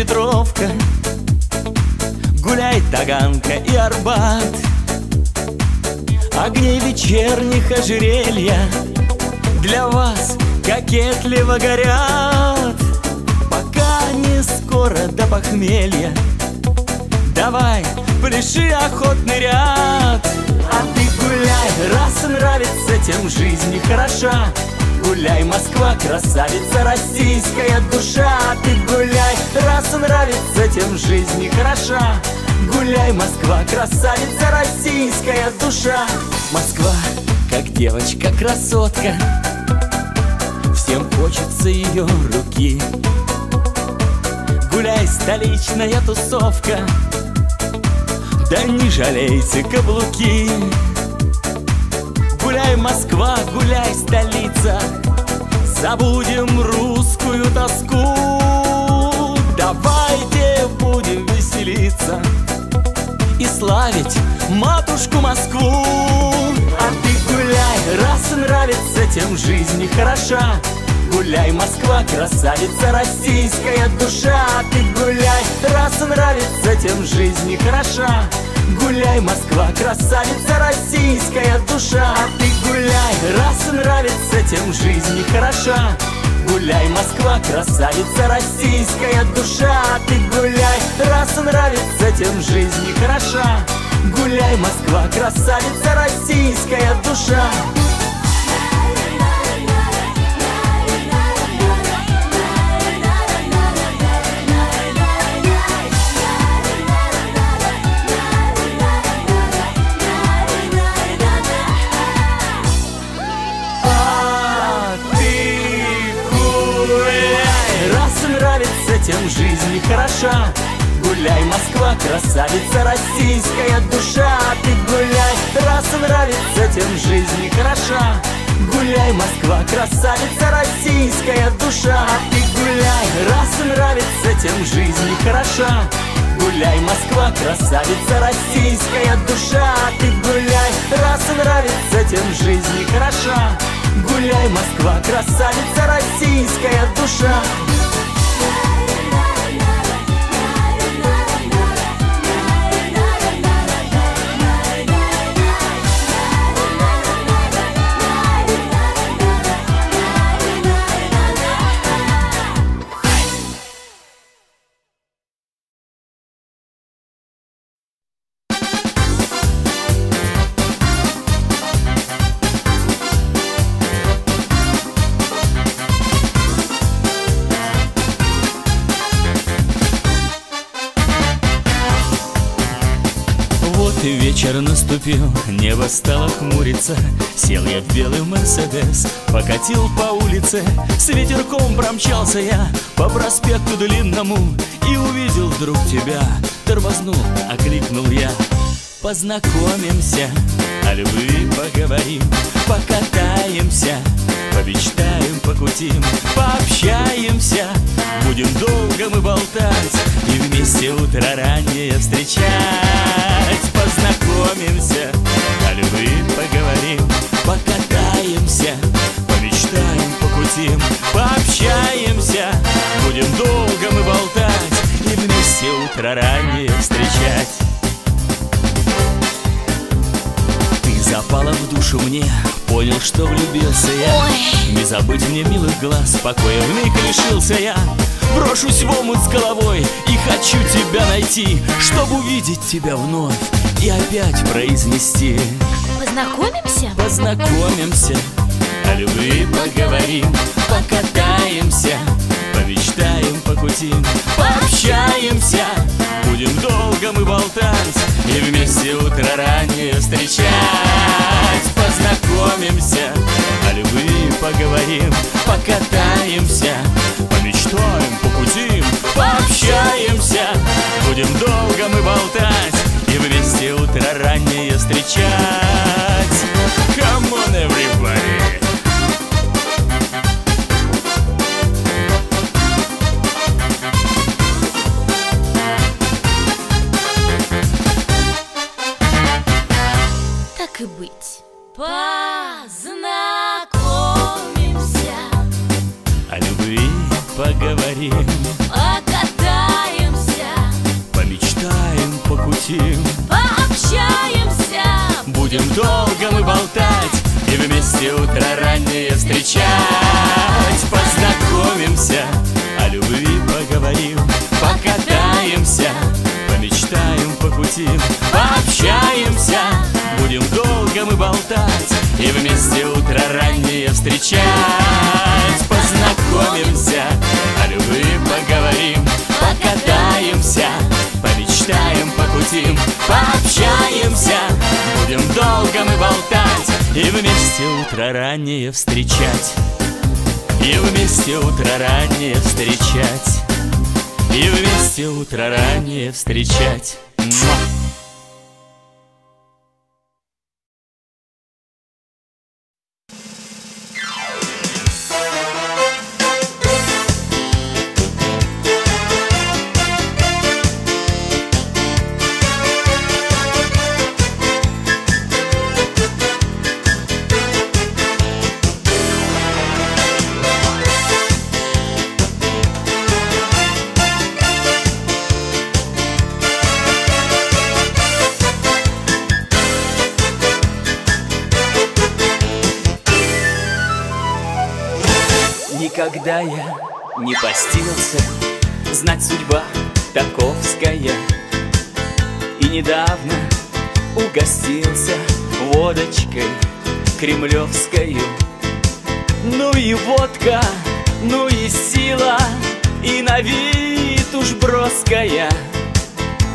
Петровка Гуляй Таганка и Арбат. Огней вечерних ожерелья Для вас кокетливо горят. Пока не скоро до похмелья. Давай, пляши охотный ряд. А ты гуляй, раз нравится, тем жизнь хороша Гуляй, Москва, красавица, российская душа Ты гуляй, раз нравится, тем жизнь хороша. Гуляй, Москва, красавица, российская душа. Москва, как девочка-красотка Всем хочется ее руки. Гуляй, столичная тусовка. Да не жалейте каблуки Гуляй, Москва, гуляй, столица. Забудем русскую тоску. Давайте будем веселиться И славить матушку Москву. А ты гуляй, раз нравится, тем жизнь хороша. Гуляй, Москва, красавица, российская душа. Ты гуляй, раз нравится, тем жизнь хороша Гуляй, Москва, красавица, российская душа. Ты гуляй, раз нравится, тем жизнь хороша. Гуляй, Москва, красавица, российская душа. Ты гуляй, раз нравится, тем жизнь хороша. Гуляй, Москва, красавица, российская душа нравится, тем жизнь хороша. Гуляй, Москва, красавица, российская душа. Ты гуляй, раз нравится, тем жизнь хороша. Гуляй, Москва, красавица, российская душа. Ты гуляй, раз нравится, тем жизнь хороша. Гуляй, Москва, красавица, российская душа. Ты гуляй, раз нравится, тем жизнь хороша. Гуляй, Москва, красавица, российская душа наступил, небо стало хмуриться. Сел я в белый Мерседес, покатил по улице. С ветерком промчался я по проспекту длинному И увидел вдруг тебя, тормознул, окликнул я. Познакомимся, о любви поговорим Покатаемся, помечтаем, покутим Пообщаемся, будем долго мы болтать И вместе утро раннее встречать Познакомимся, о любви поговорим Покатаемся, помечтаем, покутим Пообщаемся, будем долго мы болтать И вместе утро раннее встречать запала в душу мне, понял, что влюбился я. Не забыть мне милых глаз, покоя вмиг лишился я. Брошусь в омут с головой и хочу тебя найти Чтобы увидеть тебя вновь и опять произнести. Познакомимся? Познакомимся, о любви поговорим Покатаемся, помечтаем, покутим Пообщаемся, будем долго мы болтать И вместе утро раннее встречать утро раннее встречать. И вместе утро раннее встречать. И вместе утро раннее встречать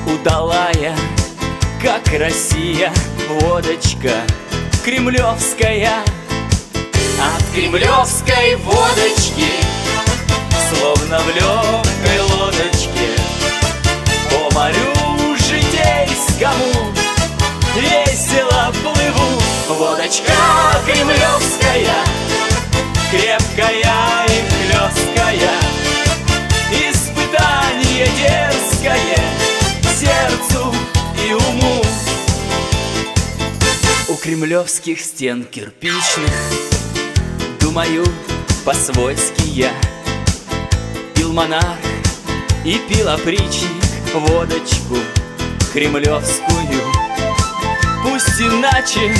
Удалая, как Россия Водочка кремлевская. От кремлевской водочки Словно в легкой лодочке По морю житейскому Весело плыву. Водочка кремлевская Крепкая кремлевских стен кирпичных. Думаю, по-свойски я Пил монарх и пил опричник Водочку кремлевскую. Пусть иначе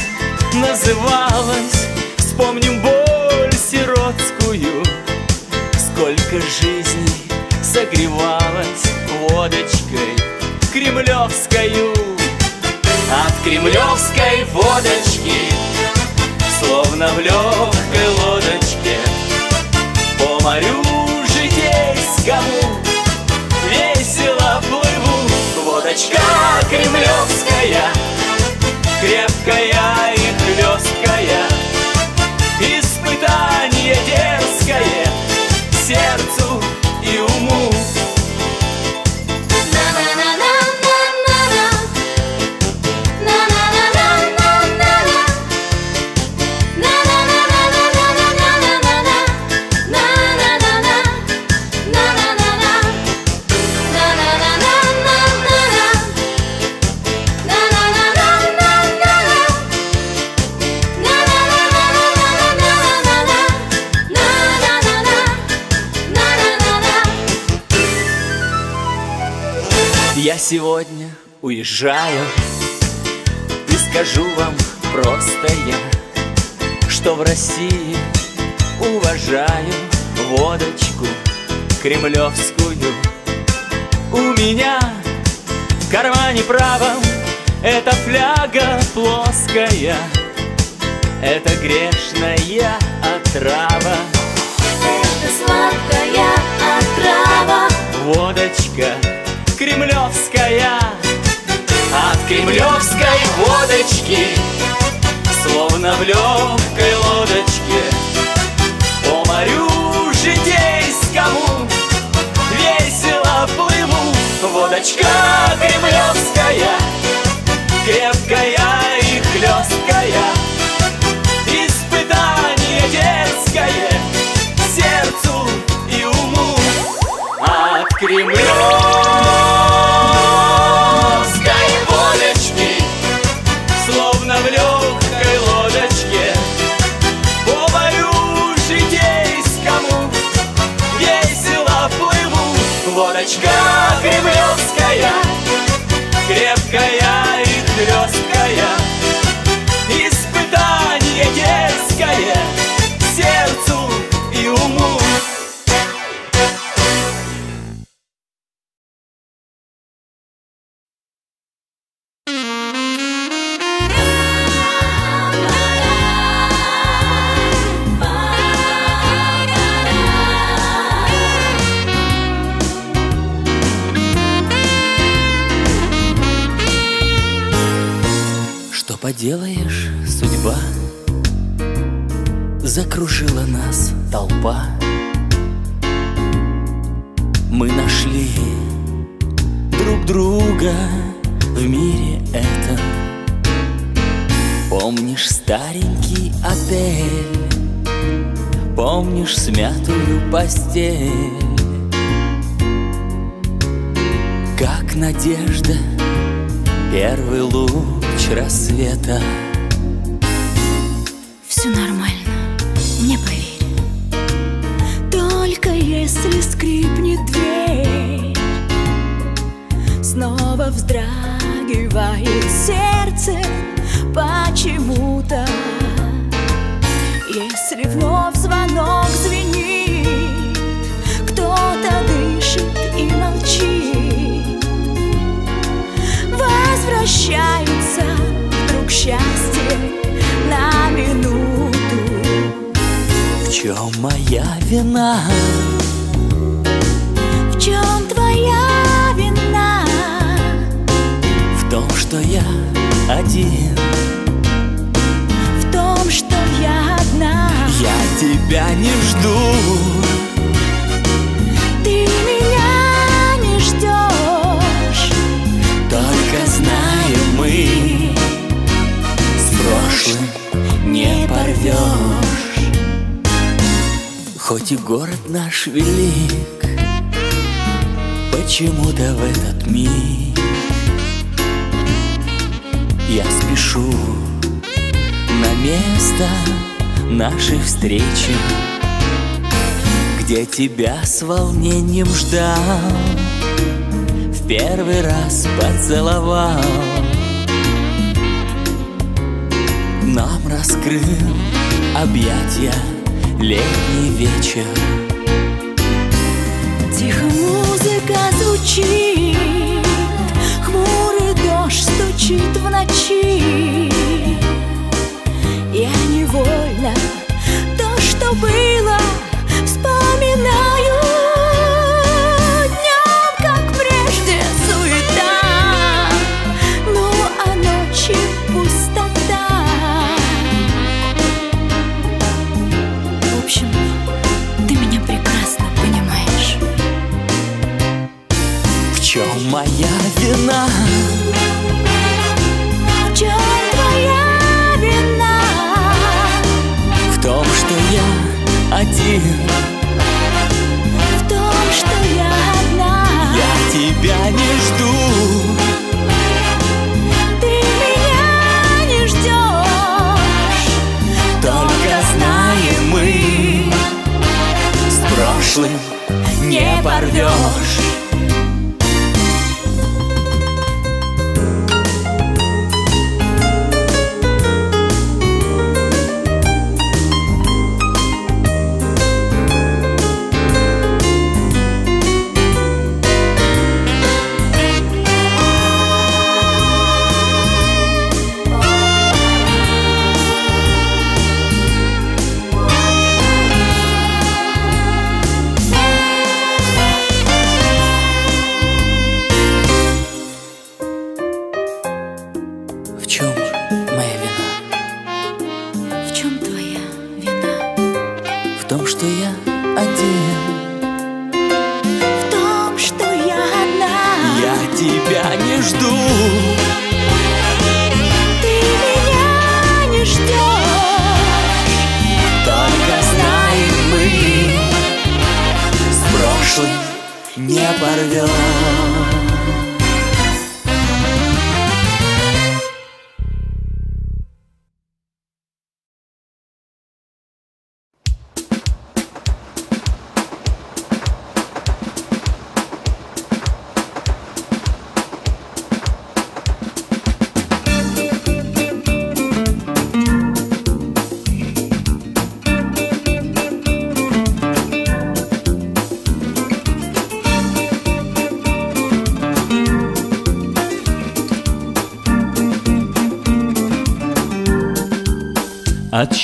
называлась Вспомним боль сиротскую. Сколько жизней согревалась Водочкой кремлевскою От кремлевской водочки Словно в легкой лодочке. По морю житейскому Весело плыву. Водочка кремлевская Крепкая и хлесткая. Испытание дерзкое Сердцу Я сегодня уезжаю И скажу вам просто я Что в России уважаю Водочку кремлевскую. У меня в кармане правом Эта фляга плоская Это грешная отрава водочки Словно в поделаешь, судьба Закружила нас толпа. Мы нашли друг друга в мире этом. Помнишь старенький отель? Помнишь смятую постель? Как надежда, первый луч рассвета. Все нормально, мне поверь. Только если скрипнет дверь Снова вздрагивает вина? В чем твоя вина? В том, что я один В том, что я одна Я тебя не жду Хоть и город наш велик Почему-то в этот миг Я спешу на место нашей встречи Где тебя с волнением ждал В первый раз поцеловал. Нам раскрыл объятия летний вечер. Тихо музыка звучит Хмурый дождь стучит в ночи. Я невольно прошлым не порвешь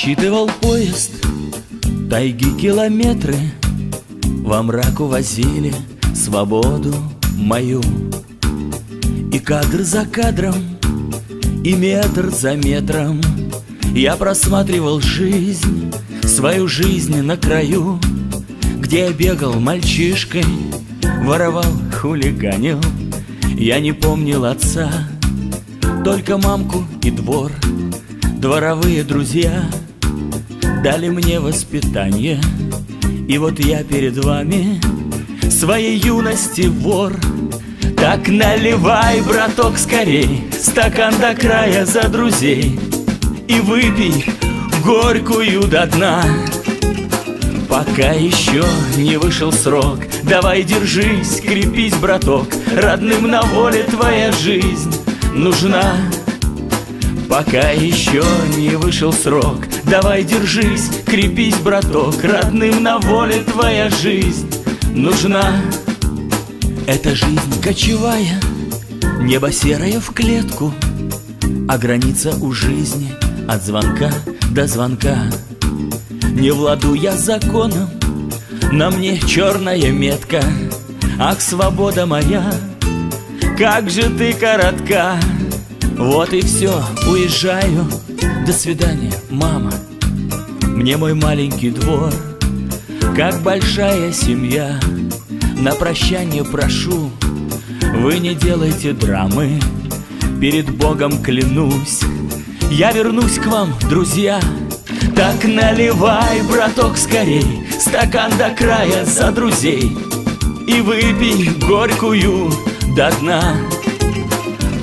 Отсчитывал поезд Тайги километры Во мрак увозили Свободу мою И кадр за кадром И метр за метром я просматривал жизнь, свою жизнь на краю, где я бегал мальчишкой, воровал, хулиганил. Я не помнил отца, только мамку и двор, дворовые друзья дали мне воспитание. И вот я перед вами своей юности вор. Так наливай, браток, скорей Стакан до края за друзей. И выпей горькую до дна. Пока еще не вышел срок. Давай держись, крепись, браток. Родным на воле твоя жизнь нужна. Пока еще не вышел срок Давай держись, крепись, браток Родным на воле твоя жизнь нужна. Эта жизнь кочевая, небо серое в клетку А граница у жизни от звонка до звонка. Не владу я законом, на мне черная метка. Ах, свобода моя, как же ты коротка Вот и все, уезжаю. До свидания, мама. Мне мой маленький двор. Как большая семья. На прощание прошу. Вы не делайте драмы. Перед Богом клянусь. Я вернусь к вам, друзья. Так наливай, браток, скорей. Стакан до края за друзей. И выпей горькую до дна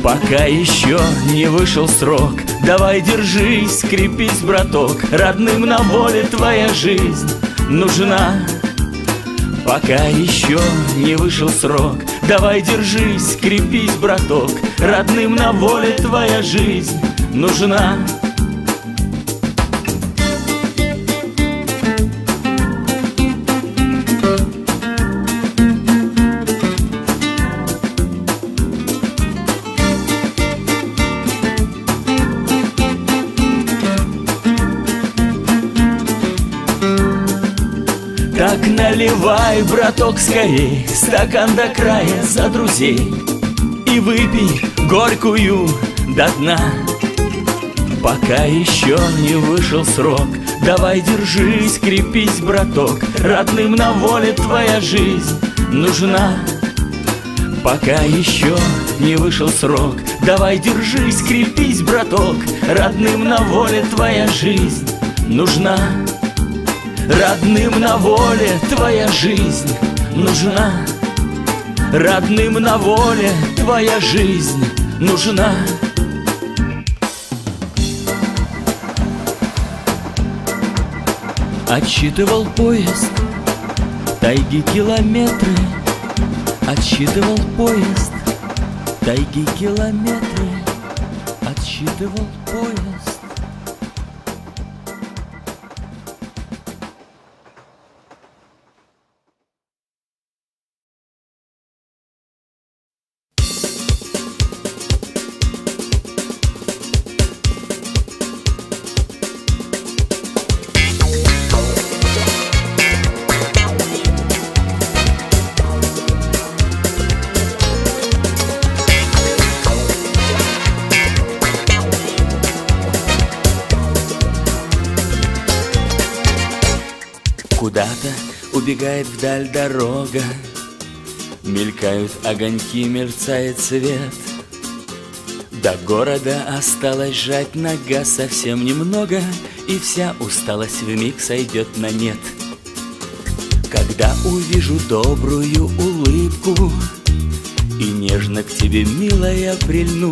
Пока еще не вышел срок. Давай держись, крепись, браток. Родным на воле твоя жизнь нужна. Пока еще не вышел срок. Давай держись, крепись, браток. Родным на воле твоя жизнь нужна наливай, браток, скорей Стакан до края за друзей И выпей горькую до дна. Пока еще не вышел срок Давай держись, крепись, браток Родным на воле твоя жизнь нужна. Пока еще не вышел срок Давай держись, крепись, браток Родным на воле твоя жизнь нужна Родным на воле твоя жизнь нужна. Родным на воле твоя жизнь нужна. Отсчитывал поезд Тайги километры. Отсчитывал поезд Тайги километры. Отсчитывал поезд убегает вдаль дорога. Мелькают огоньки, мерцает свет. До города осталось жать нога совсем немного И вся усталость вмиг сойдет на нет. Когда увижу добрую улыбку И нежно к тебе, милая, прильну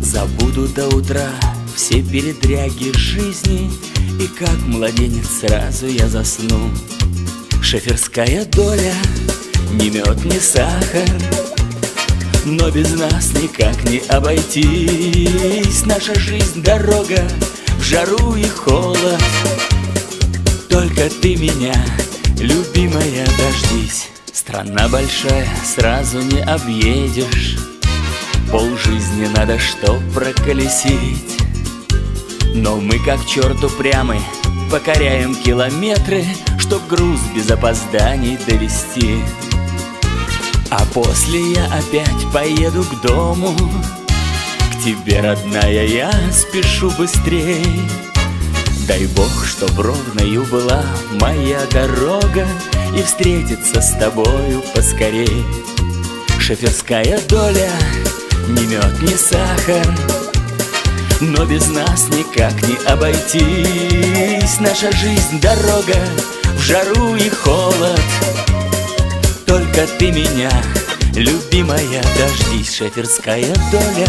Забуду до утра все передряги жизни И как младенец сразу я засну Шоферская доля, ни мед, ни сахар. Но без нас никак не обойтись. Наша жизнь дорога в жару и холод. Только ты меня, любимая, дождись. Страна большая, сразу не объедешь. Пол жизни надо, чтоб проколесить. Но мы как черт упрямы Покоряем километры Чтоб груз без опозданий довести. А после я опять поеду к дому. К тебе, родная, я спешу быстрей. Дай Бог, чтоб ровною была моя дорога И встретиться с тобою поскорей. Шоферская доля, ни мед, ни сахар Но без нас никак не обойтись. Наша жизнь дорога в жару и холод. Только ты меня, любимая, дождись Шоферская доля,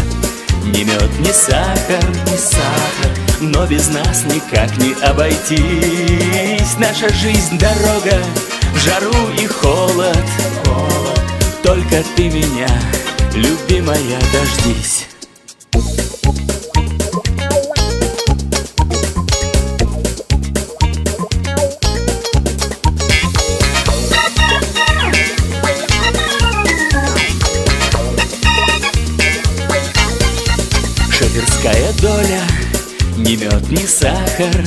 ни мед, ни сахар, ни сахар Но без нас никак не обойтись. Наша жизнь дорога в жару и холод. Только ты меня, любимая, дождись сахар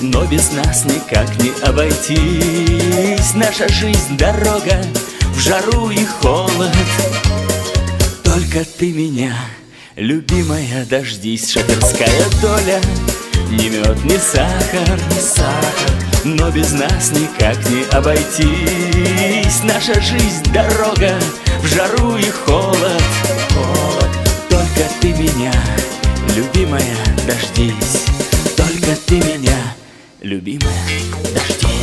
Но без нас никак не обойтись. Наша жизнь дорога в жару и холод. Только ты меня, любимая, дождись. Шоферская доля, ни мед, ни сахар, ни сахар. Но без нас никак не обойтись. Наша жизнь дорога в жару и холод, холод. Только ты меня, любимая, дождись. Только ты меня, любимая, дождись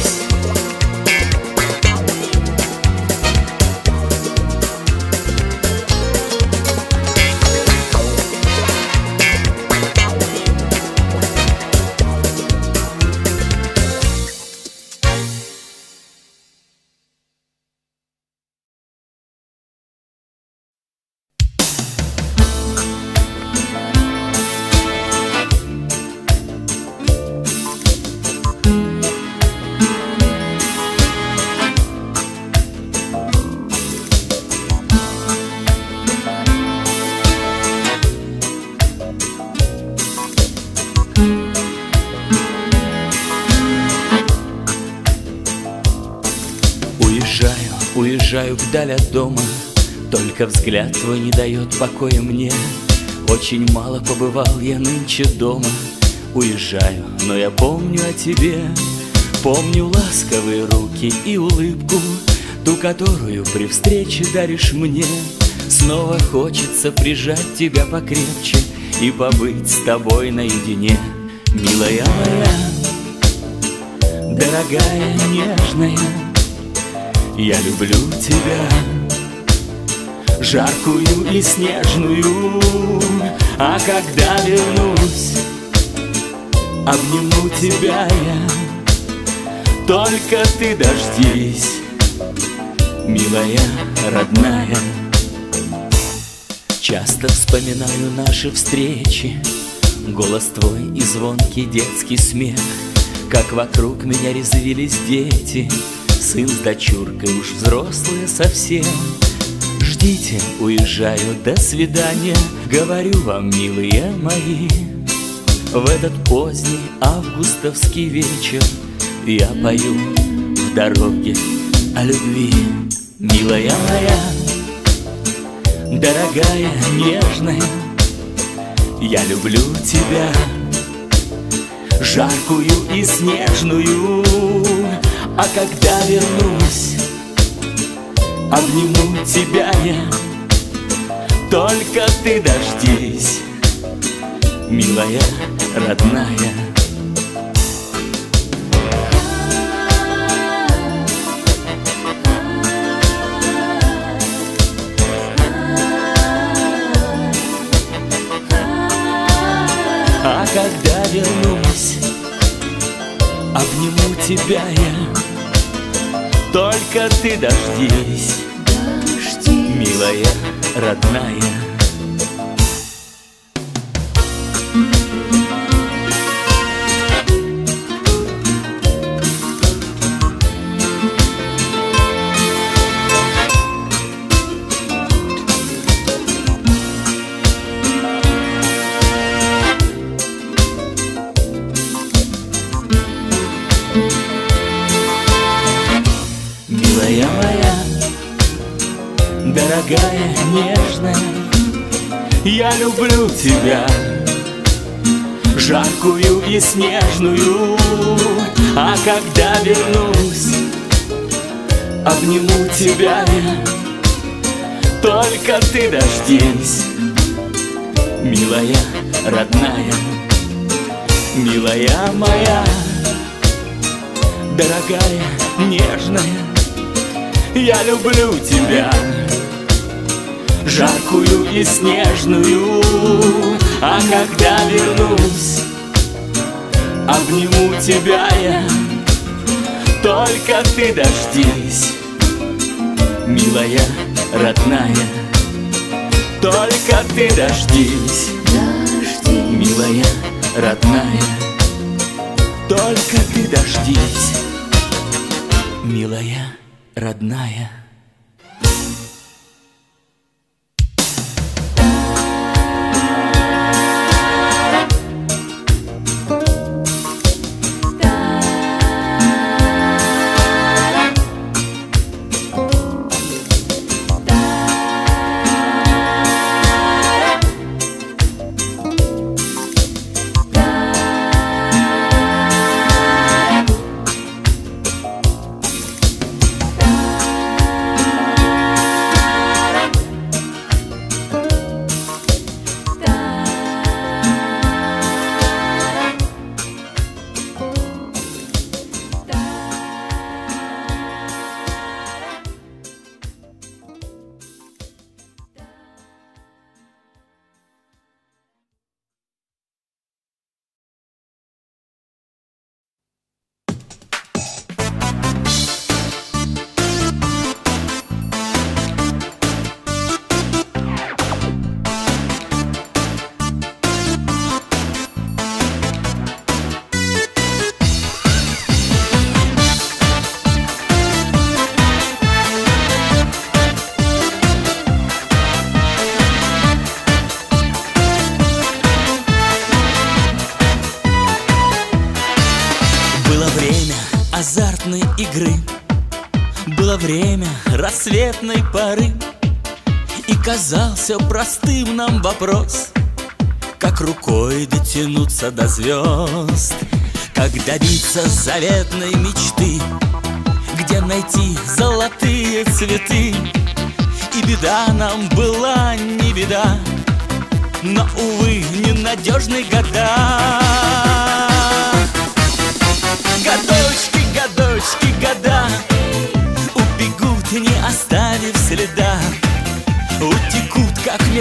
вдаль от дома. Только взгляд твой не дает покоя мне. Очень мало побывал я нынче дома. Уезжаю, но я помню о тебе. Помню ласковые руки и улыбку Ту, которую при встрече даришь мне. Снова хочется прижать тебя покрепче И побыть с тобой наедине. Милая моя, дорогая, нежная я люблю тебя Жаркую и снежную. А когда вернусь Обниму тебя я. Только ты дождись Милая, родная. Часто вспоминаю наши встречи Голос твой и звонкий детский смех. Как вокруг меня резвились дети Сын с дочуркой уж взрослые совсем. Ждите, уезжаю, до свидания Говорю вам, милые мои. В этот поздний августовский вечер Я пою в дороге о любви. Милая моя, дорогая, нежная Я люблю тебя Жаркую и снежную а когда вернусь, обниму тебя я. Только ты дождись, милая, родная. А когда вернусь, обниму тебя я Только ты дождись, Дождись. милая, родная дорогая, нежная Я люблю тебя. Жаркую и снежную А когда вернусь Обниму тебя. Я Только ты дождись Милая, родная Милая моя Дорогая, нежная Я люблю тебя Жаркую и снежную. А когда вернусь Обниму тебя я. Только ты дождись Милая, родная. Только ты дождись Милая, родная. Только ты дождись Милая, родная рассветной поры И казался простым нам вопрос Как рукой дотянуться до звезд Как добиться заветной мечты Где найти золотые цветы. И беда нам была не беда Но, увы, ненадежны года. Годочки, годочки, года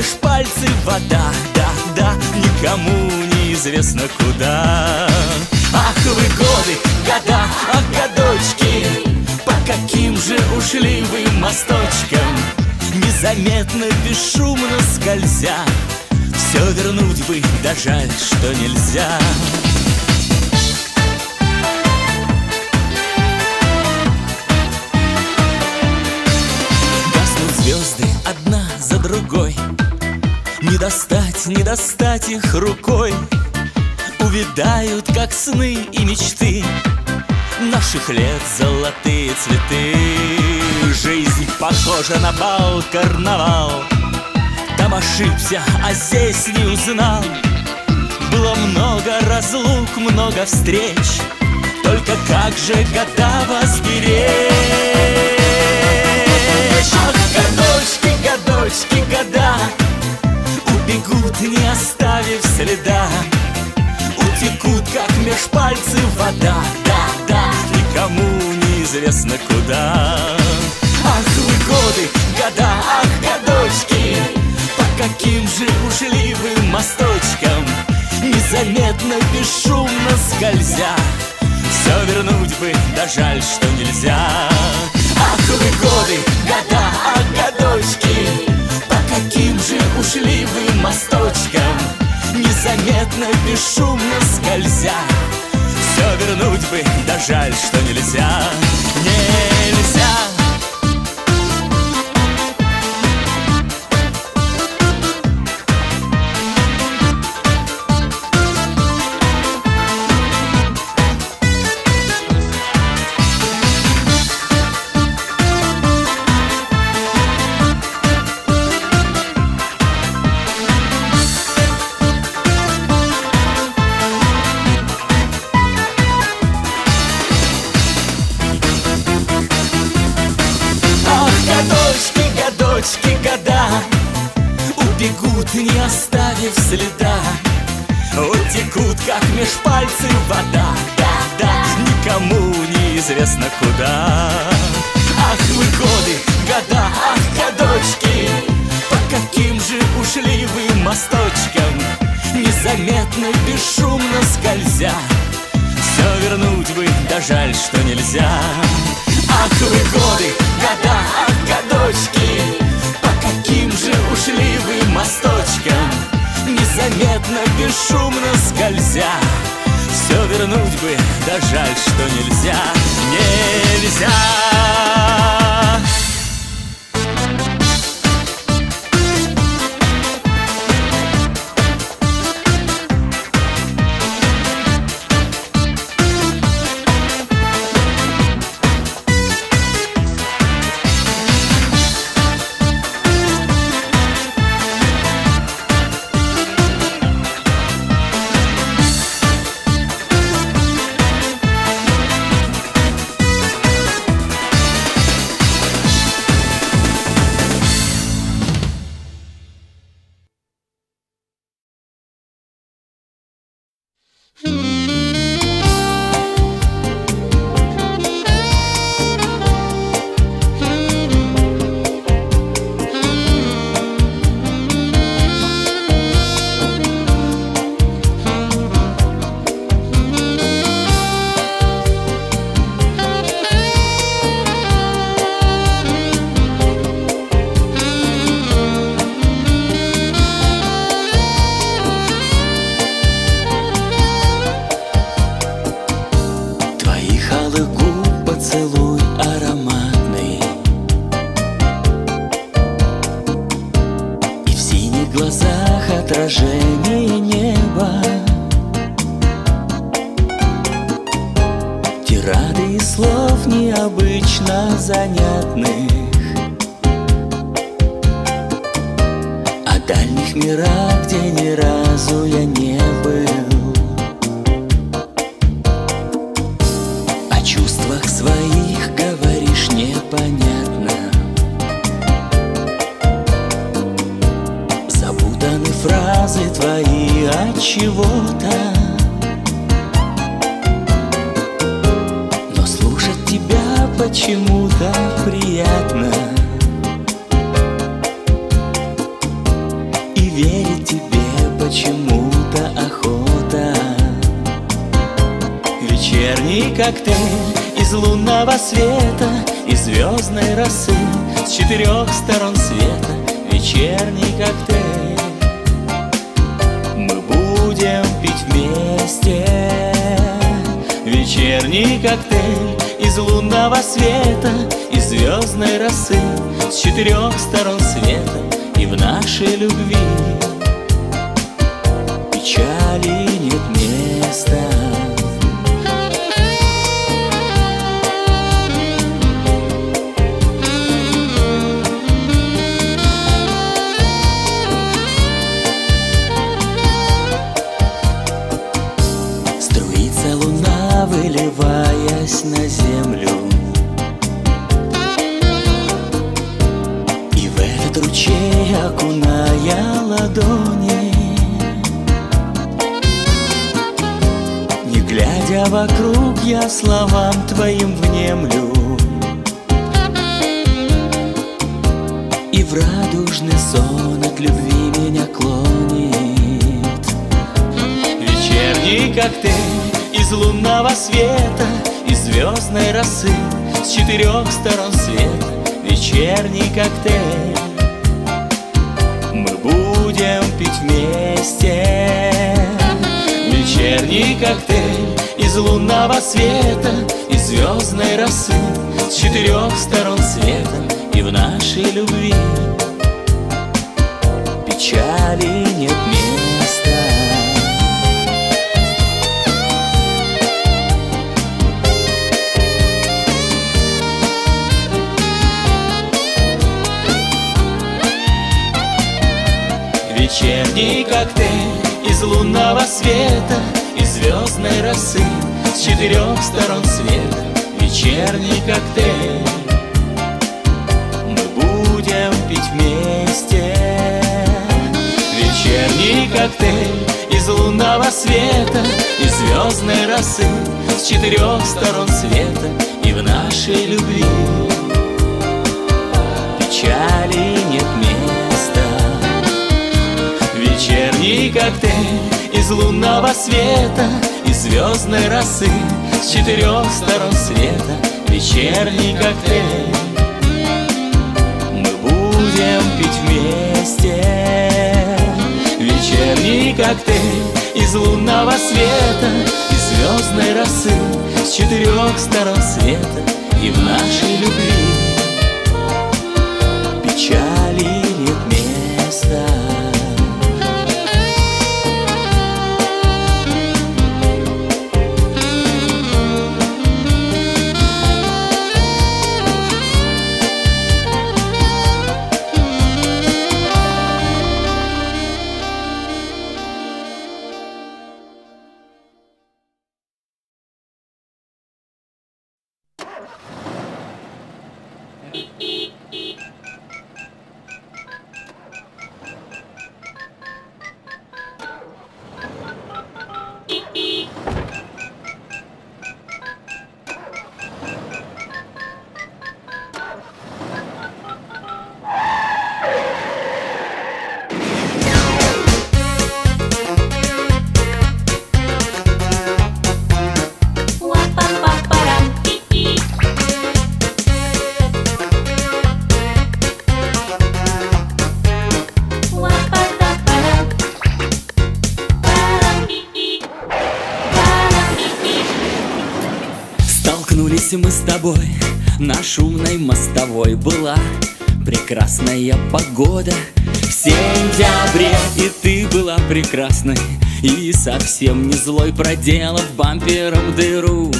Меж пальцев вода Да, да, никому неизвестно куда. Ах вы годы, года, ах годочки По каким же ушли вы мосточкам? Незаметно, бесшумно скользя Все вернуть бы, да жаль, что нельзя. Гаснут звезды одна за другой достать, не достать их рукой. Увидают, как сны и мечты. Наших лет золотые цветы. Жизнь похожа на бал, карнавал. Там ошибся, а здесь не узнал. Было много разлук, много встреч. Только как же года вас Ах, годочки, годочки, года Убегут, не оставив следа. Утекут, как меж пальцев вода. Да, да, никому неизвестно куда. Ах, вы годы, года, ах, годочки. По каким же ушли вы мосточкам? Незаметно, бесшумно скользя. Все вернуть бы, да жаль, что нельзя. Ах, вы годы, года, ах, годочки Вы мосточкам Незаметно, бесшумно скользя. Все вернуть бы, да жаль, что нельзя. Нельзя не оставив следа. Утекут, как меж пальцев вода Да-да, никому неизвестно куда. Ах вы годы, года, ах годочки. По каким же ушли вы мосточкам? Незаметно, бесшумно скользя. Все вернуть бы, да жаль, что нельзя. Ах вы годы, года, ах годочки Вы мосточкам Незаметно, бесшумно скользя. Все вернуть бы, да жаль, что нельзя. Нельзя фразы твои от чего-то. Но слушать тебя почему-то приятно. И верить тебе почему-то охота. Вечерний коктейль из лунного света И звездной росы с четырех сторон света Вечерний коктейль вместе Вечерний коктейль из лунного света И звездной росы с четырех сторон света И в нашей любви. Печали нет места Вечерний коктейль. Мы будем пить вместе. Вечерний коктейль из лунного света И звездной росы с четырех сторон света И в нашей любви. Печали нет места. Вечерний коктейль из лунного света И звездной росы с четырех сторон света Вечерний коктейль. Мы будем пить вместе Вечерний коктейль из лунного света И звездной росы с четырех сторон света И в нашей любви. Печали погода в сентябре И ты была прекрасной. И совсем не злой Проделав бампером дыру.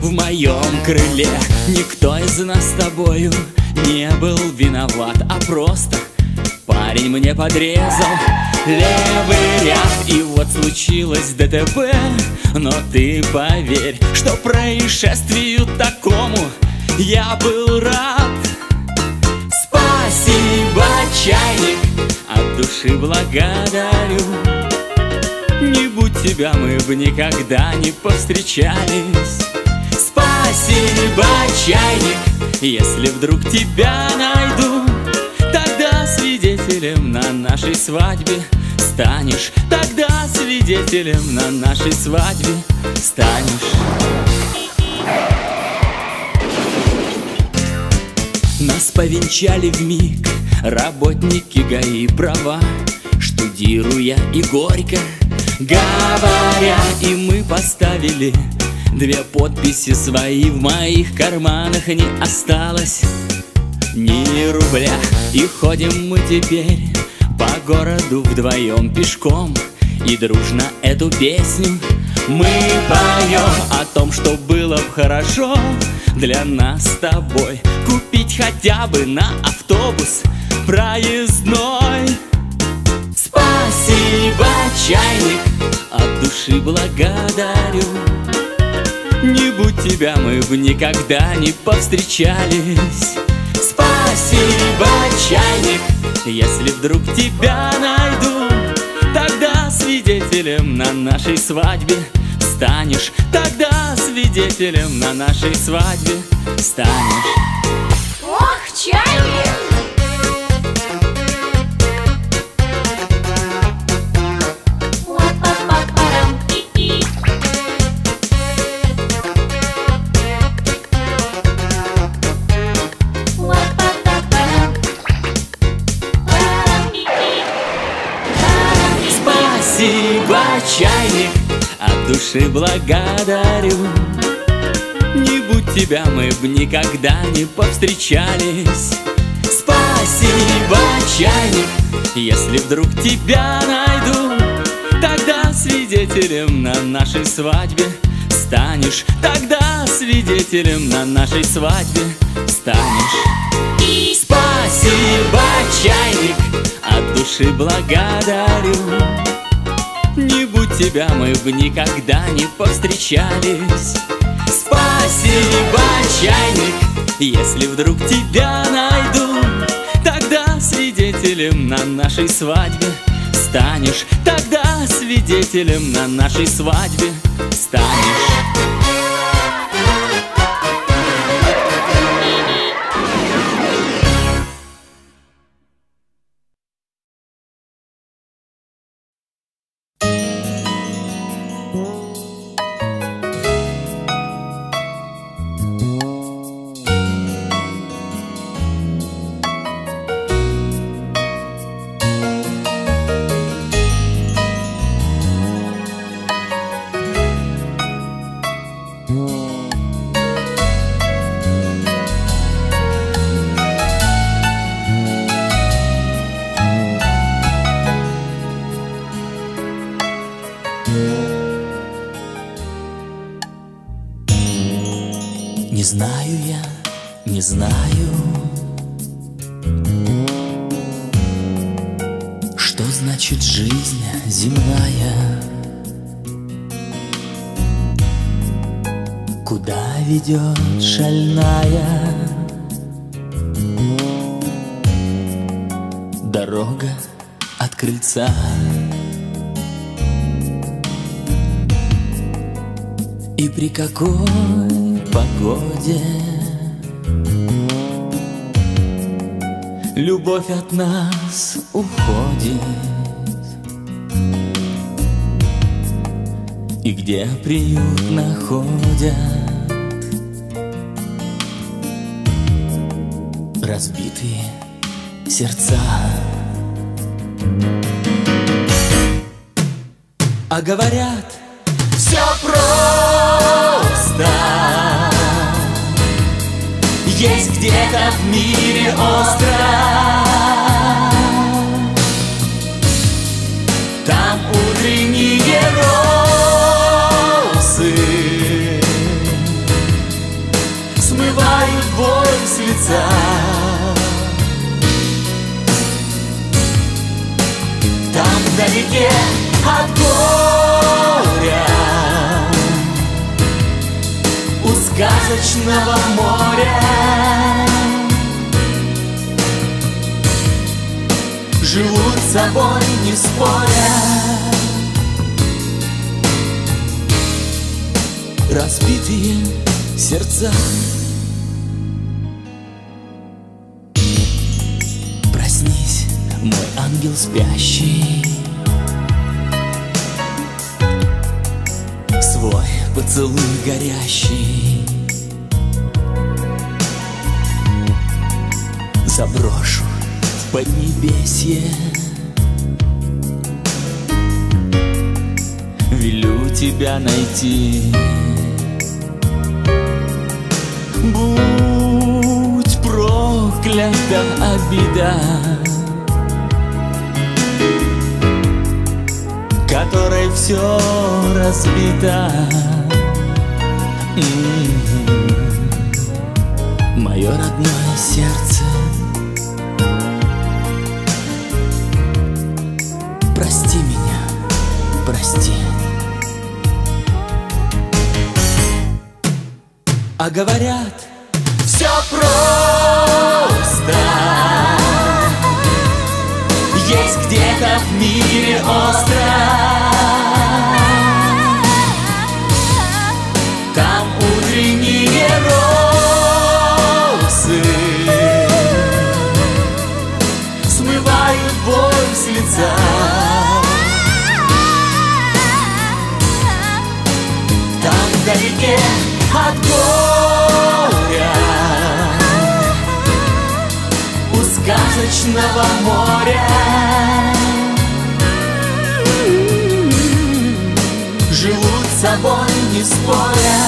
В моем крыле Никто из нас с тобою не был виноват А просто парень мне подрезал левый ряд. И вот случилось ДТП Но ты поверь, что происшествию такому Я был рад чайник, от души благодарю. Не будь тебя, мы бы никогда не повстречались. Спасибо, чайник, если вдруг тебя найду Тогда свидетелем на нашей свадьбе станешь. Тогда свидетелем на нашей свадьбе станешь Нас повенчали в миг работники ГАИ. Права Штудируя и горько говоря. И мы поставили две подписи свои. В моих карманах не осталось ни рубля. И ходим мы теперь по городу вдвоем пешком. И дружно эту песню мы поем О том, что было бы хорошо для нас с тобой. Купить хотя бы на автобус проездной. Спасибо, чайник, от души благодарю. Не будь тебя, мы бы никогда не повстречались. Спасибо, чайник, если вдруг тебя найду свидетелем на нашей свадьбе. Станешь Тогда свидетелем на нашей свадьбе. Станешь. Ох, чайник! Спасибо, чайник, от души благодарю. Не будь тебя, мы бы никогда не повстречались. Спасибо, чайник, если вдруг тебя найду Тогда свидетелем на нашей свадьбе станешь. Тогда свидетелем на нашей свадьбе станешь. Спасибо, чайник, от души благодарю тебя, мы бы никогда не повстречались. Спасибо, чайник, если вдруг тебя найду Тогда свидетелем на нашей свадьбе станешь. Тогда свидетелем на нашей свадьбе станешь крыльца И при какой погоде Любовь от нас уходит? И где приют находят Разбитые сердца А говорят, все просто. Есть где-то в мире остров Там утренние росы Смывают боль с лица. Там вдалеке от горя. У сказочного моря. Живут с собой не споря. Разбитые сердца. Проснись, мой ангел спящий поцелуй горящий. Заброшу в поднебесье. Велю тебя найти. Будь проклята обида Которой все разбито Мое родное сердце. Прости меня, прости. А говорят, все просто. Есть где-то в мире остров вдалеке от горя. У сказочного моря. Живут с собой не споря.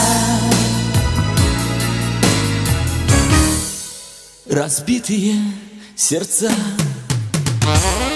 Разбитые сердца. говорят,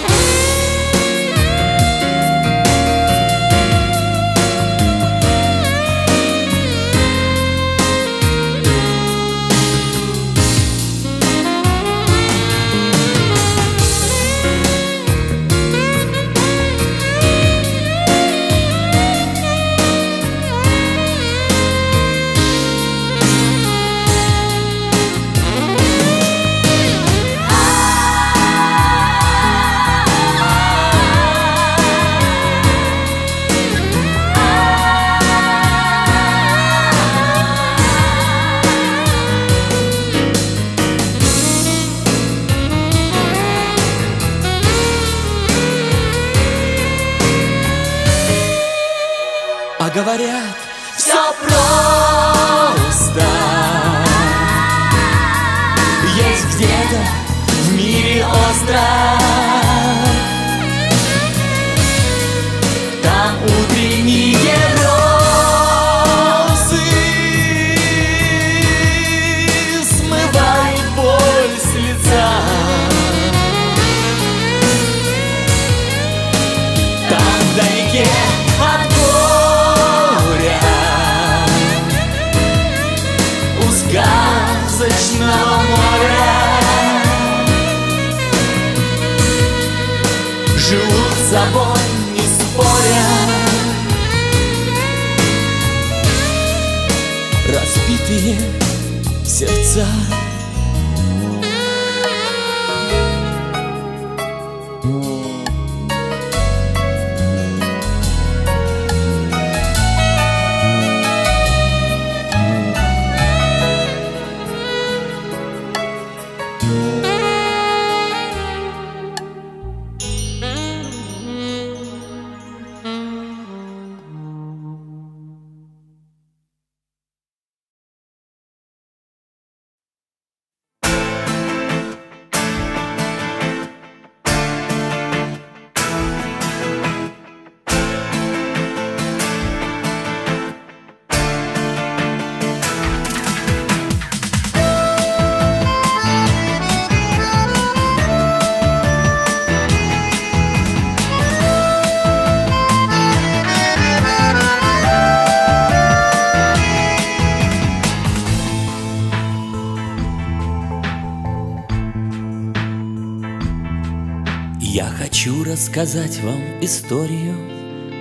рассказать вам историю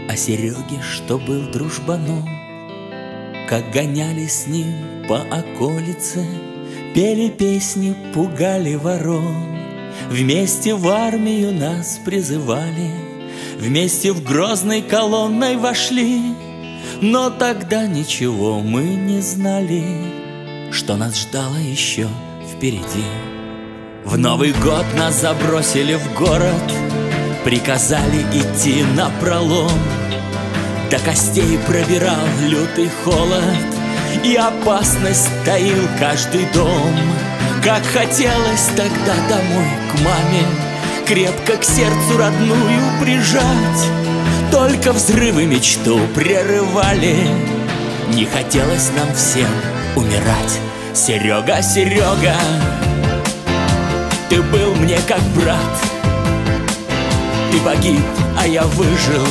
О Сереге, что был дружбаном. Как гонялись с ним по околице Пели песни, пугали ворон. Вместе в армию нас призывали Вместе в грозной колонной вошли. Но тогда ничего мы не знали Что нас ждало еще впереди. В Новый год нас забросили в город Приказали идти на пролом. До костей пробирал лютый холод И опасность таил каждый дом. Как хотелось тогда домой к маме Крепко к сердцу родную прижать. Только взрывы мечту прерывали Не хотелось нам всем умирать. Серега, Серега, ты был мне как брат Ты погиб, а я выжил.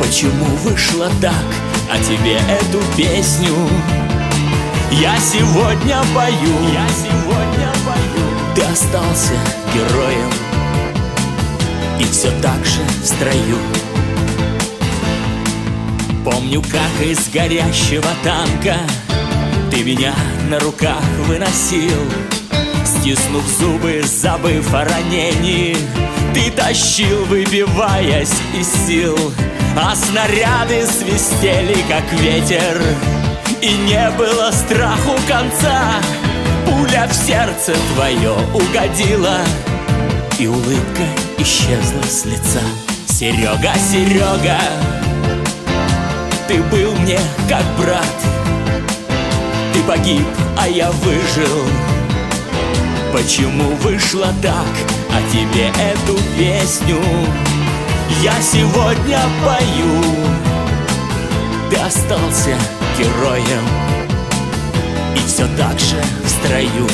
Почему вышло так, а тебе эту песню. Я сегодня пою. Я сегодня пою. Ты остался героем. И все так же в строю. Помню, как из горящего танка Ты меня на руках выносил Стиснув зубы, забыв о ранении Ты тащил, выбиваясь из сил. А снаряды свистели, как ветер. И не было страху конца. Пуля в сердце твое угодила. И улыбка исчезла с лица. Серега, Серега Ты был мне как брат. Ты погиб, а я выжил Почему вышло так, а тебе эту песню Я сегодня пою. Ты остался героем. И все так же в строю.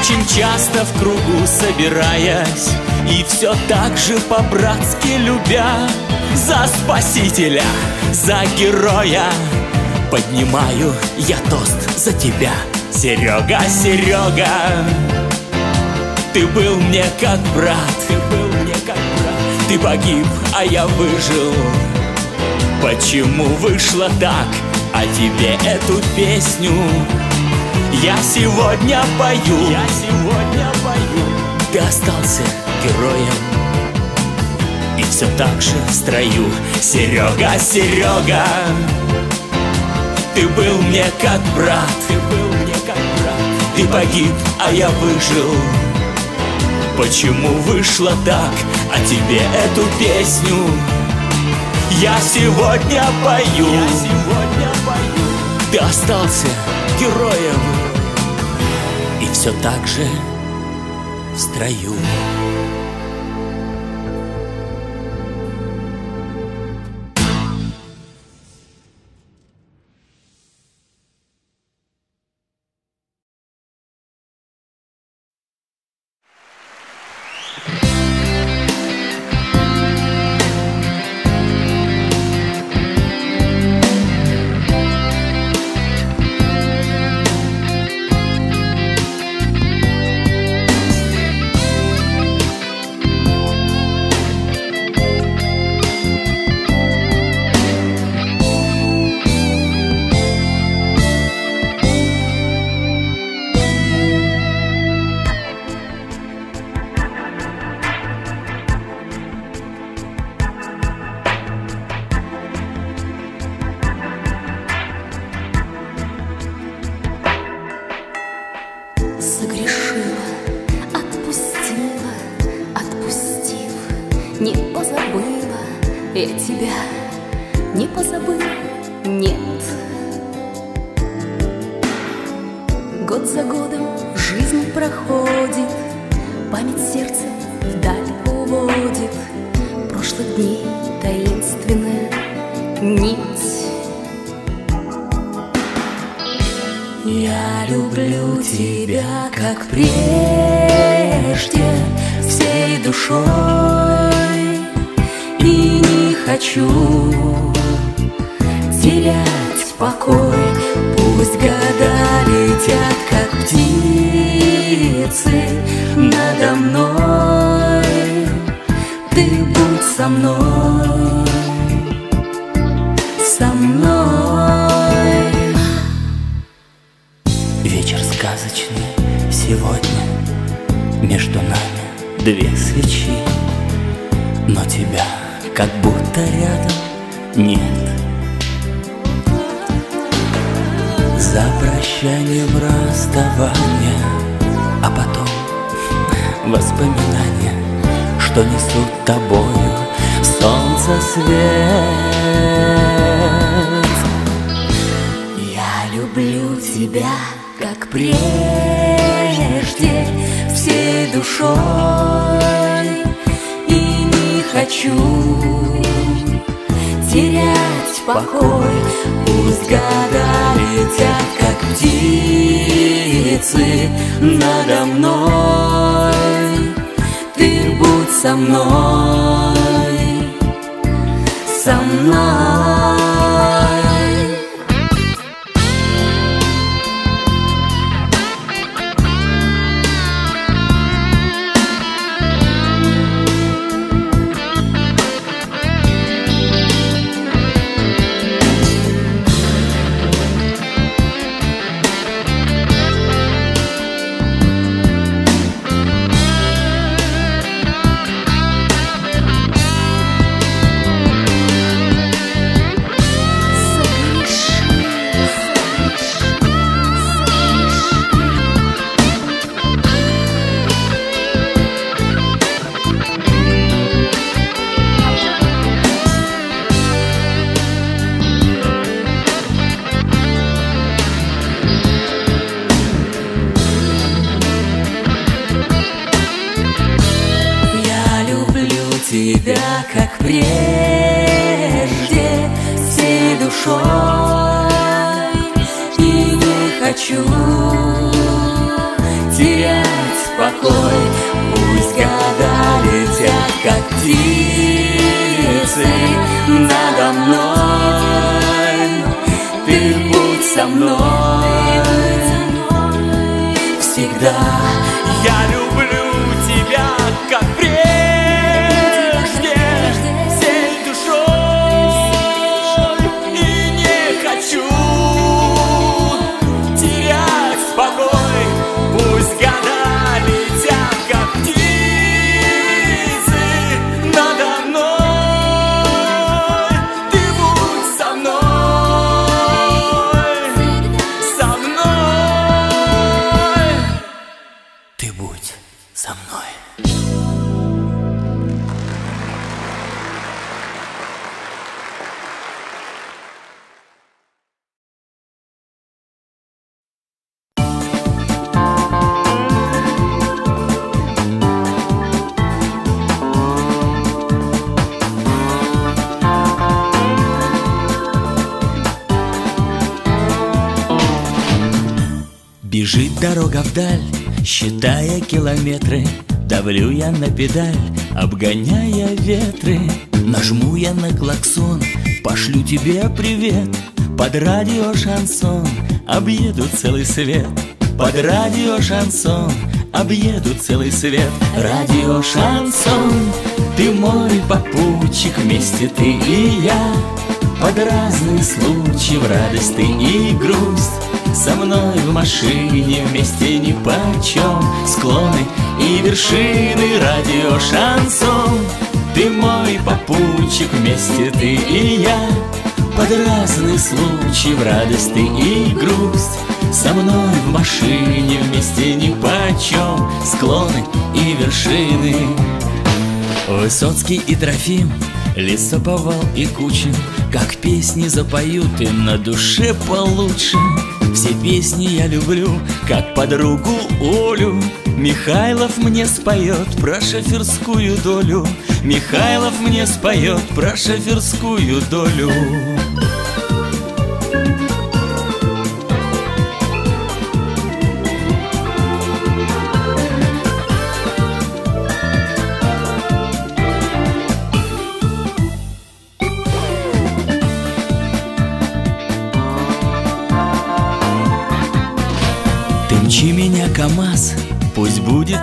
Очень часто в кругу собираясь И все так же по-братски любя За спасителя, за героя. Поднимаю я тост за тебя Серега, Серега Ты был мне как брат Ты был мне как брат. Ты погиб, а я выжил. Почему вышло так, а тебе эту песню я сегодня пою, я сегодня пою. Ты остался героем. И все так же в строю. Серега, Серега Ты был мне как брат, ты был мне как брат. Ты погиб, а я выжил. Почему вышло так, а тебе эту песню Я сегодня пою, я сегодня пою. Ты остался героем. И все так же в строю Я тебя не позабыл, нет. Год за годом жизнь проходит Память сердца вдаль уводит. Прошлых дней таинственная нить. Я люблю тебя, как прежде, всей душой хочу терять покой. Пусть года летят, как птицы надо мной. Ты будь со мной, со мной. Вечер сказочный сегодня Между нами две свечи, но тебя как будто рядом нет За прощанием расставания, а потом воспоминания, что несут тобою солнце свет. Я люблю тебя, как прежде, всей душой хочу терять покой. Пусть года летят, как птицы надо мной. Ты будь со мной, со мной. мной всегда. Дорога вдаль, считая километры Давлю я на педаль, обгоняя ветры. Нажму я на клаксон, пошлю тебе привет. Под радио шансон объеду целый свет. Под радио шансон объеду целый свет. Радио шансон, ты мой попутчик Вместе ты и я. Под разные случаи В радость ты и грусть Со мной в машине вместе ни почем Склоны и вершины радио шансон Ты мой попутчик вместе ты и я. Под разные случаи в радость и грусть. Со мной в машине вместе ни почем Склоны и вершины. Высоцкий и Трофим, Лесоповал и Кучин Как песни запоют и на душе получше Все песни я люблю, как подругу Олю. Михайлов мне споет про шоферскую долю. Михайлов мне споет про шоферскую долю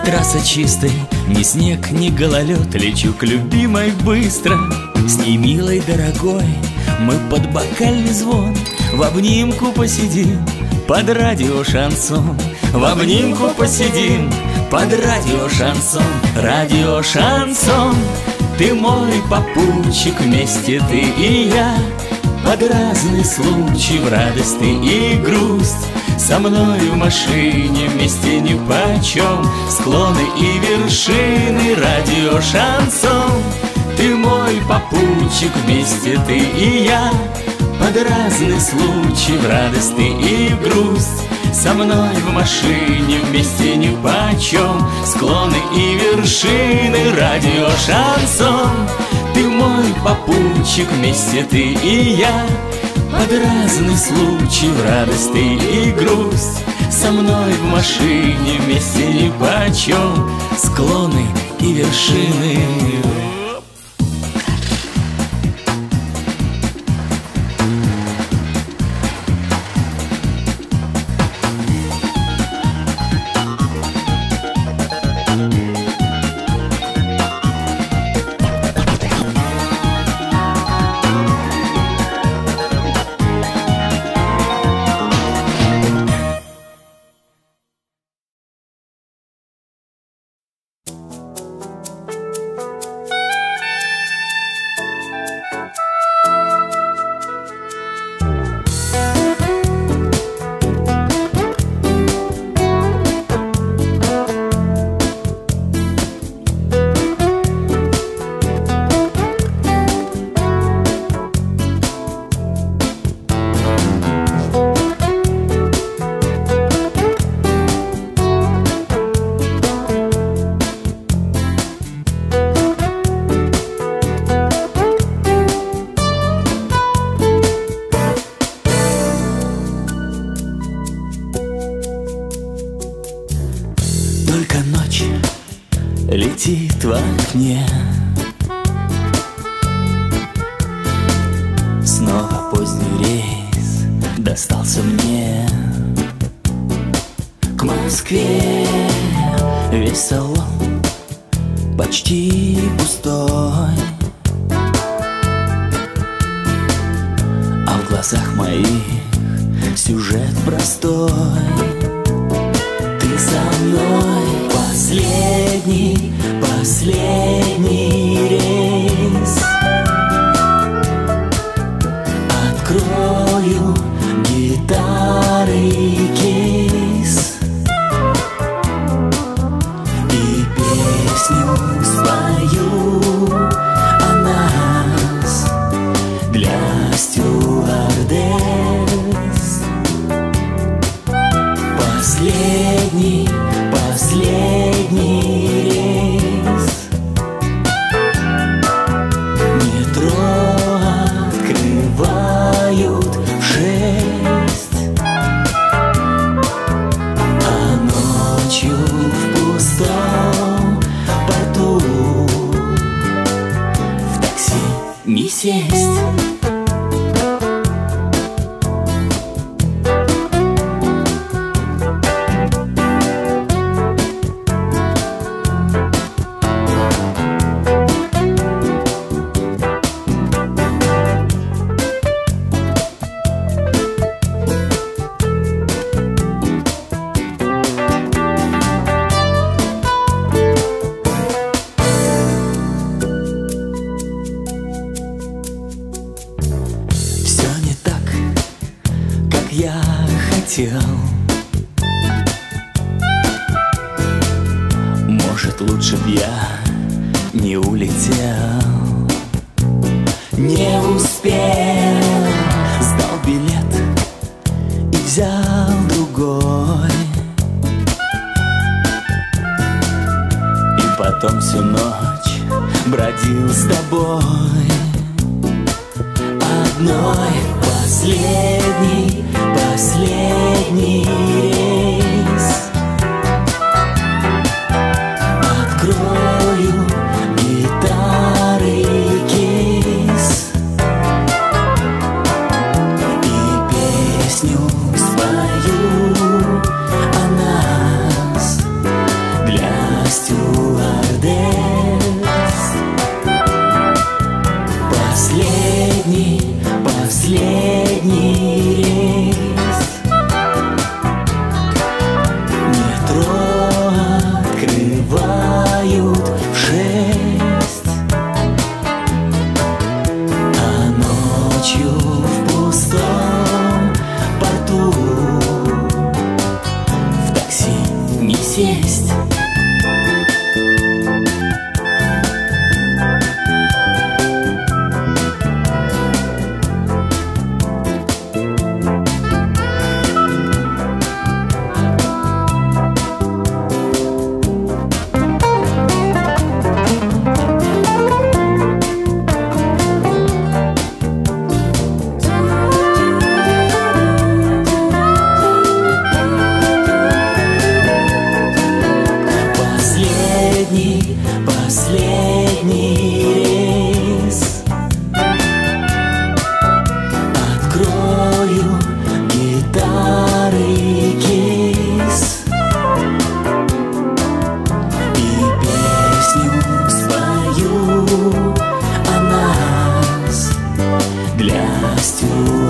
трасса чистой Ни снег, ни гололед, лечу к любимой быстро. С ней, милой, дорогой, мы под бокальный звон В обнимку посидим, под радио шансон В обнимку посидим, под радио шансон Радио шансон, ты мой попутчик Вместе ты и я. Под разные случаи В радость ты и грусть со мной в машине вместе ни почем Склоны и вершины, радио шансон. Ты мой попутчик, вместе ты и я. Под разные случаи, в радость и в грусть. Со мной в машине вместе ни почем Склоны и вершины, радио шансон. Ты мой попутчик, вместе ты и я под разные случаи, в радость и грусть. Со мной в машине вместе ни почем. Склоны и вершины хотел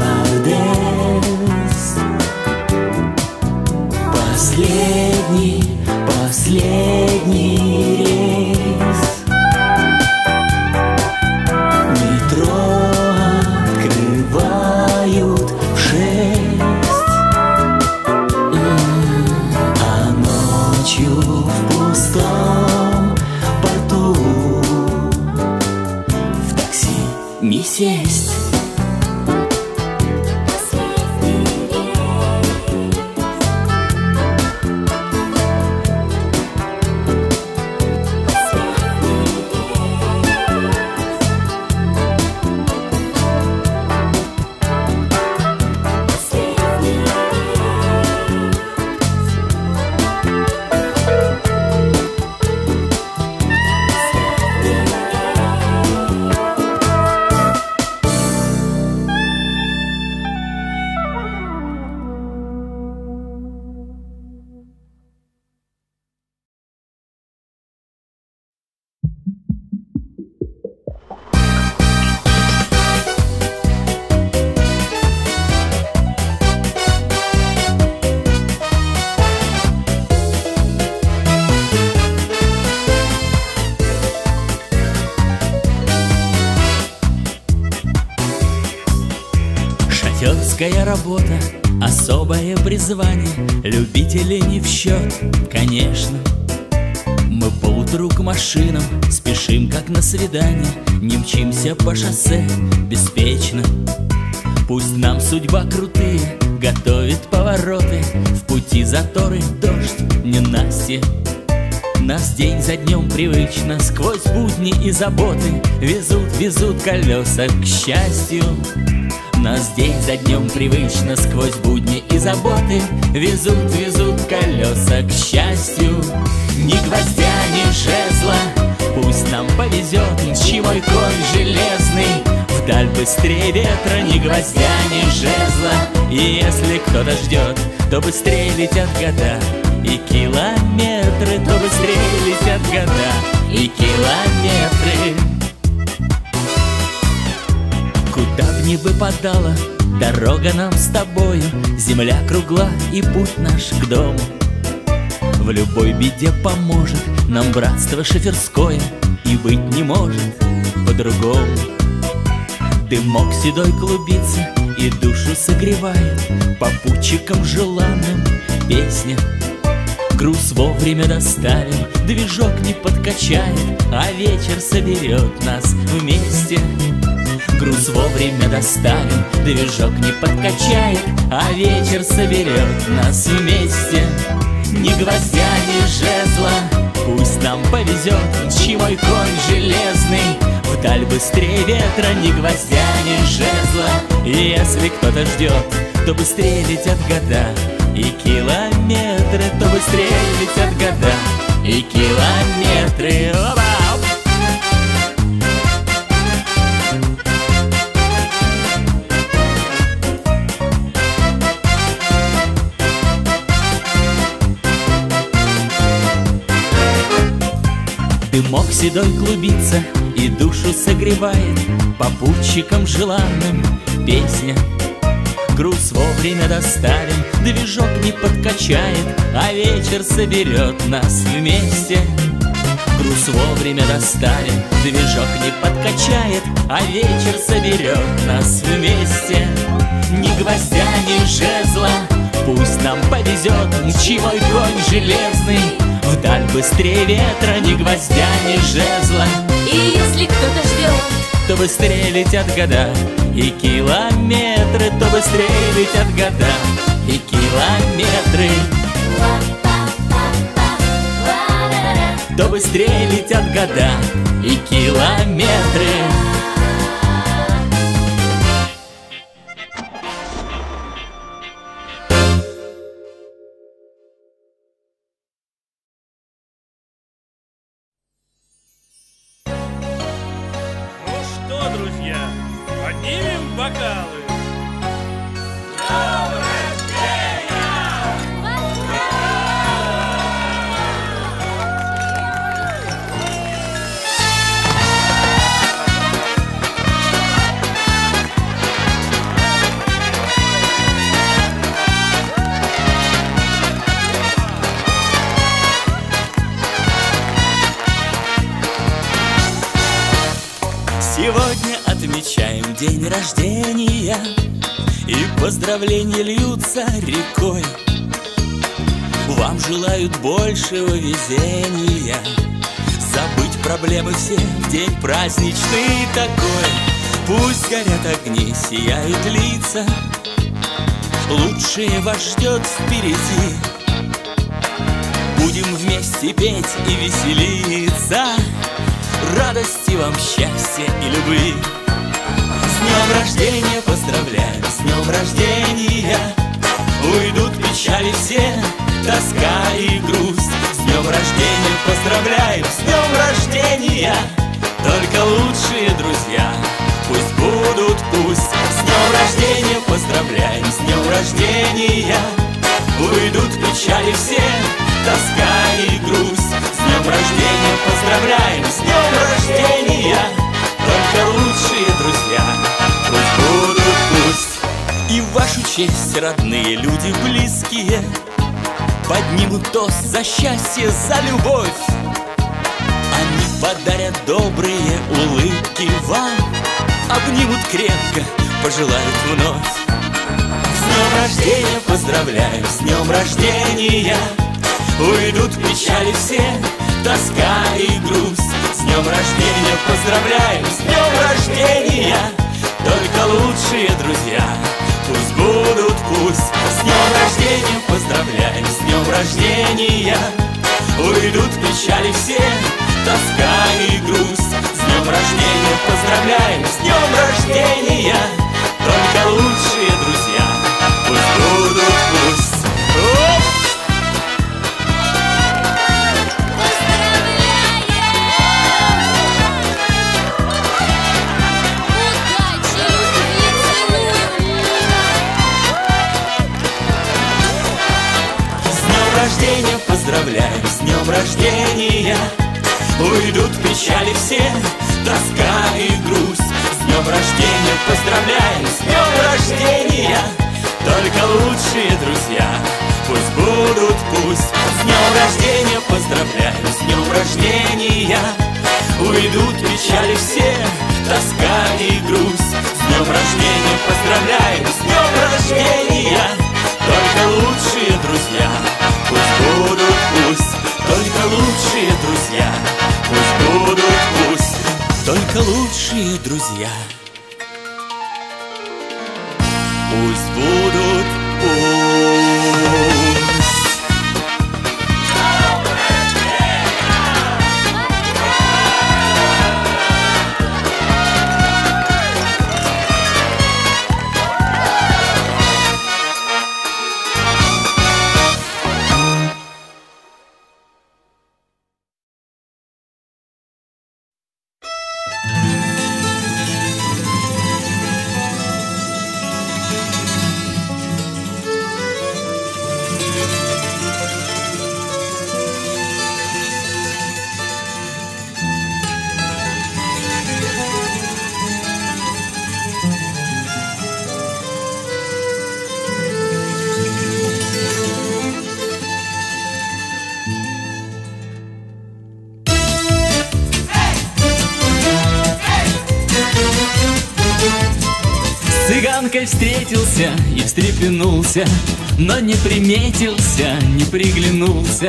out. Счет, конечно. Мы поутру к машинам спешим, как на свидание. Не мчимся по шоссе беспечно. Пусть нам судьба крутые готовит повороты. В пути заторы, дождь, ненастье нас день за днем привычно Сквозь будни и заботы. Везут, везут колеса к счастью Нас день за днем привычно Сквозь будни и заботы Везут, везут колеса к счастью. Ни гвоздя, ни жезла Пусть нам повезет Чьмой конь железный Вдаль быстрее ветра Ни гвоздя, ни жезла. И если кто-то ждет То быстрее летят года. И километры, то быстрее летят года. И километры Ни выпадала дорога нам с тобою Земля кругла и путь наш к дому. В любой беде поможет нам братство шоферское И быть не может по-другому. Дымок седой клубится и душу согревает Попутчиком желанным песня. Груз вовремя доставим, движок не подкачает А вечер соберет нас вместе Груз вовремя доставим, движок не подкачает А вечер соберет нас вместе. Ни гвоздя, ни жезла, пусть нам повезет Чьи конь железный. Вдаль быстрее ветра, ни гвоздя, ни жезла. Если кто-то ждет, то быстрее летят года. И километры, то быстрее летят года. И километры, оба! Дымок седой клубится и душу согревает Попутчиком желанным. Песня. Груз вовремя доставим, движок не подкачает А вечер соберет нас вместе. Груз вовремя доставим, движок не подкачает А вечер соберет нас вместе. Ни гвоздя, ни жезла, пусть нам повезет Мчимой конь железный Вдаль быстрее ветра, ни гвоздя, ни жезла. И если кто-то ждет То быстрее летят года И километры То быстрее летят года И километры. То быстрее летят года И километры поздравления льются рекой. Вам желают большего везения. Забыть проблемы все в день праздничный такой. Пусть горят огни, сияют лица. Лучшее вас ждет впереди. Будем вместе петь и веселиться. Радости вам, счастья и любви. С днем рождения поздравляем, с днем рождения. Уйдут печали все, тоска и грусть. С днем рождения поздравляем, с днем рождения. Только лучшие друзья, пусть будут пусть. С днем рождения поздравляем, с днем рождения. Уйдут печали все, тоска и грусть. С днем рождения поздравляем, с днем рождения. Только лучшие друзья, вашу честь родные люди близкие. Поднимут тост за счастье, за любовь. Они подарят добрые улыбки вам. Обнимут крепко, пожелают вновь. С днем рождения поздравляем, с днем рождения. Уйдут печали все, тоска и грусть. С днем рождения поздравляем, с днем рождения. Только лучшие друзья, пусть будут пусть С днем рождения поздравляем, с днем рождения. Уйдут печали все, тоска и грусть С днем рождения поздравляем, с днем рождения. Только лучшие друзья, пусть будут пусть Оп! рождения. Уйдут печали все, тоска и грусть. С днем рождения поздравляем, с днем рождения. Только лучшие друзья, пусть будут пусть. С днем рождения поздравляем, с днем рождения. Уйдут печали все, тоска и грусть. С днем рождения поздравляем, с днем рождения. Только лучшие друзья, пусть будут пусть только лучшие друзья. Пусть будут, пусть. Только лучшие друзья. Пусть будут встрепенулся Но не приметился, не приглянулся.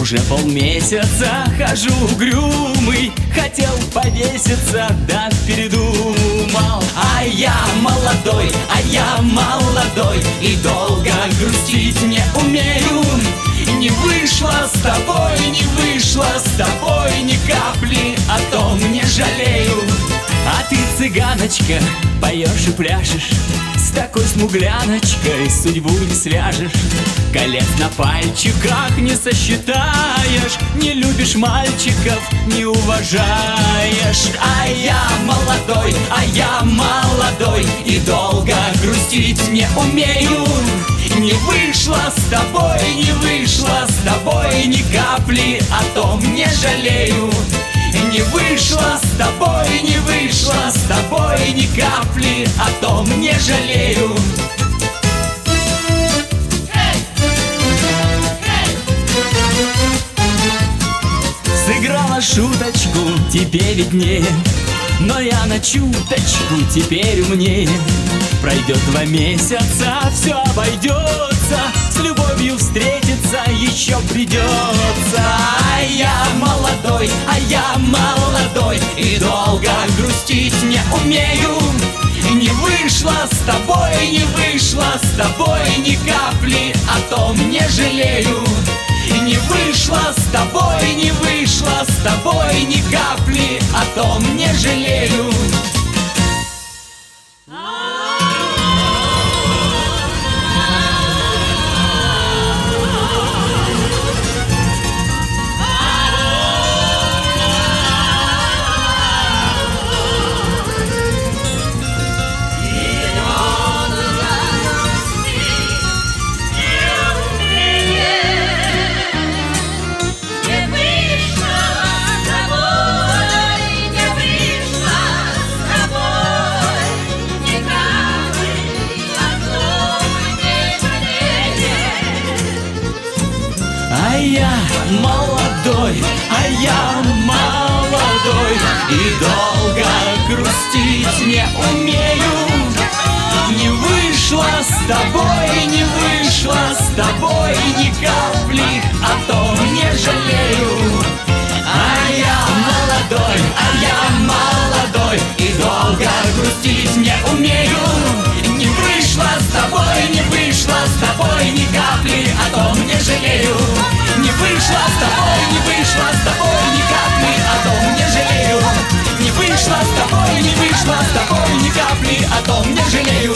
Уже полмесяца хожу угрюмый Хотел повеситься, да передумал. А я молодой, а я молодой И долго грустить не умею. Не вышло с тобой, не вышло с тобой Ни капли о том не жалею. А ты, цыганочка, поешь и пляшешь такой смугляночкой судьбу не свяжешь. Колец на пальчиках не сосчитаешь Не любишь мальчиков, не уважаешь. А я молодой, а я молодой И долго грустить не умею. Не вышло с тобой, не вышло с тобой Ни капли о том не жалею Не вышло с тобой, не вышло с тобой Ни капли о том не жалею. Сыграла шуточку, тебе виднее Но я на чуточку теперь умнее. Пройдет два месяца, все обойдется С любовью встретиться еще придется А я молодой, а я молодой И долго грустить не умею. Не вышло с тобой, не вышло с тобой Ни капли о том не жалею. Не вышло с тобой, не вышло с тобой Ни капли о том не жалею умею. Не вышло с тобой, не вышло с тобой Ни капли, а о том не жалею. А я молодой, а я молодой И долго грустить не умею. Не вышло с тобой, не вышло с тобой Ни капли, а о том не жалею. Не вышло с тобой, не вышло с тобой. капли о том не жалею.